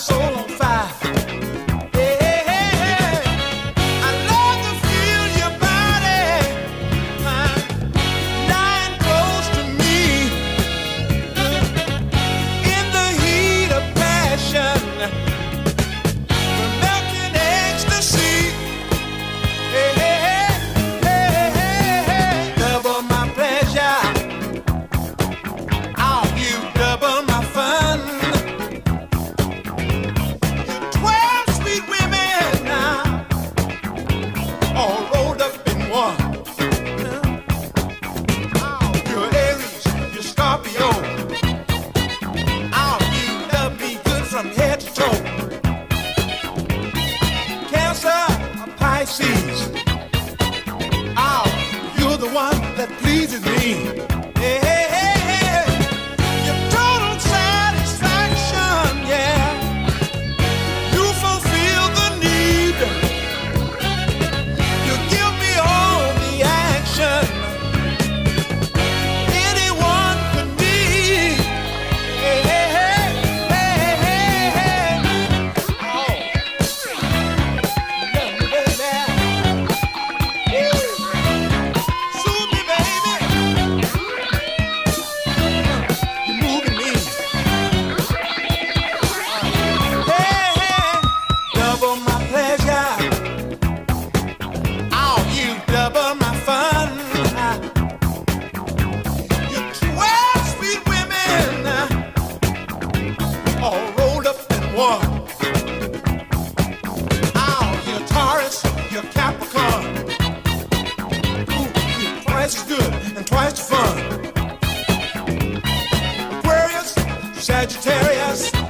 solo. pain. Sagittarius.